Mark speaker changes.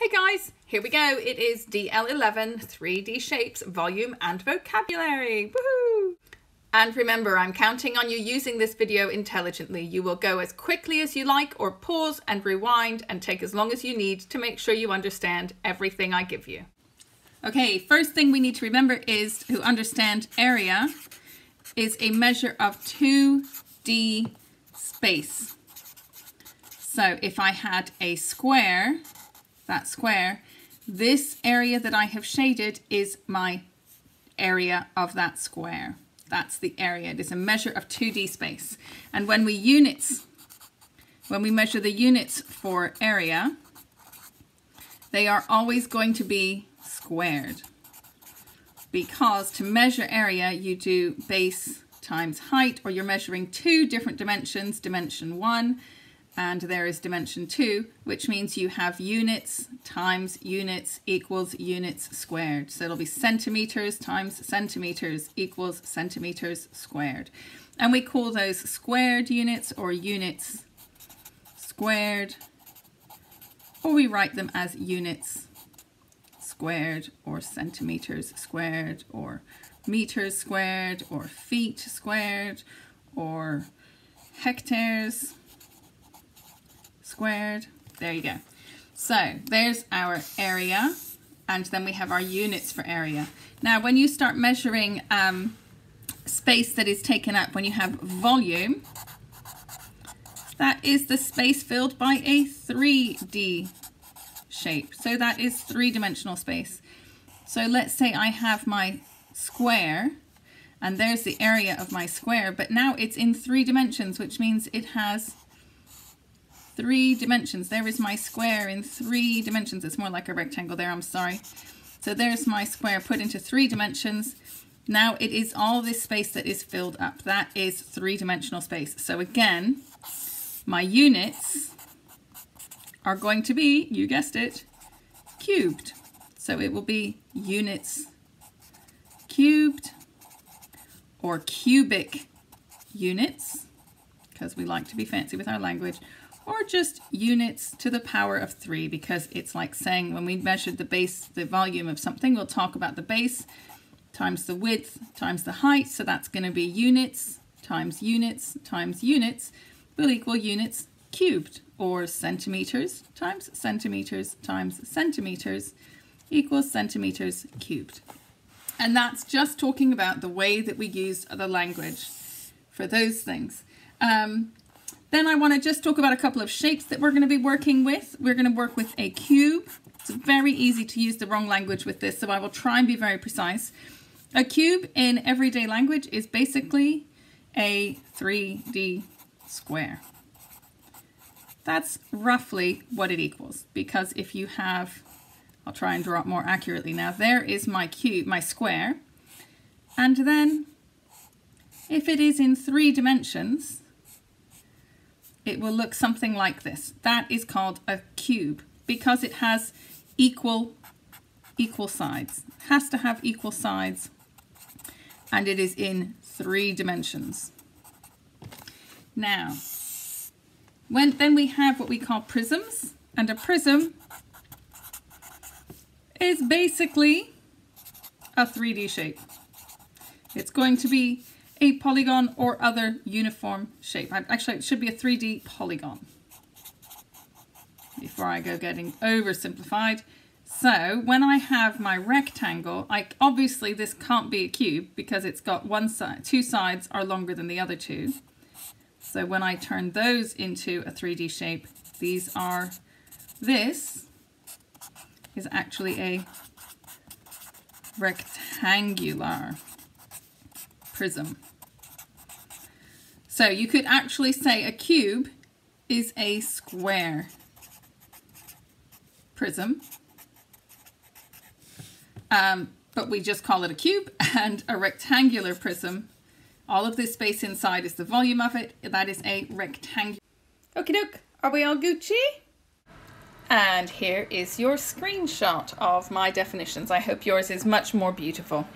Speaker 1: Hey guys, here we go. It is DL11 3D Shapes Volume and Vocabulary. Woohoo! And remember, I'm counting on you using this video intelligently. You will go as quickly as you like or pause and rewind and take as long as you need to make sure you understand everything I give you. Okay, first thing we need to remember is to understand area is a measure of 2D space. So if I had a square that square, this area that I have shaded is my area of that square. That's the area. It is a measure of 2D space. And when we units, when we measure the units for area, they are always going to be squared. Because to measure area, you do base times height, or you're measuring two different dimensions, dimension one and there is dimension 2, which means you have units times units equals units squared. So it'll be centimetres times centimetres equals centimetres squared. And we call those squared units or units squared, or we write them as units squared or centimetres squared or meters squared or feet squared or hectares squared. There you go. So there's our area and then we have our units for area. Now when you start measuring um, space that is taken up, when you have volume, that is the space filled by a 3D shape. So that is three-dimensional space. So let's say I have my square and there's the area of my square, but now it's in three dimensions, which means it has three dimensions. There is my square in three dimensions. It's more like a rectangle there, I'm sorry. So there's my square put into three dimensions. Now it is all this space that is filled up. That is three-dimensional space. So again, my units are going to be, you guessed it, cubed. So it will be units cubed or cubic units, because we like to be fancy with our language, or just units to the power of 3 because it's like saying when we measured the base, the volume of something, we'll talk about the base times the width times the height. So that's going to be units times units times units will equal units cubed or centimeters times centimeters times centimeters equals centimeters cubed. And that's just talking about the way that we use the language for those things. Um, then I want to just talk about a couple of shapes that we're going to be working with. We're going to work with a cube. It's very easy to use the wrong language with this, so I will try and be very precise. A cube in everyday language is basically a 3D square. That's roughly what it equals, because if you have, I'll try and draw it more accurately now, there is my cube, my square, and then if it is in three dimensions, it will look something like this. That is called a cube because it has equal equal sides. It has to have equal sides and it is in three dimensions. Now, when then we have what we call prisms and a prism is basically a 3D shape. It's going to be a polygon or other uniform shape. Actually, it should be a 3D polygon before I go getting oversimplified. So when I have my rectangle, I obviously this can't be a cube because it's got one side, two sides are longer than the other two. So when I turn those into a 3D shape, these are, this is actually a rectangular prism. So you could actually say a cube is a square prism. Um, but we just call it a cube and a rectangular prism. All of this space inside is the volume of it. That is a rectangular. Okie doke, are we all Gucci? And here is your screenshot of my definitions. I hope yours is much more beautiful.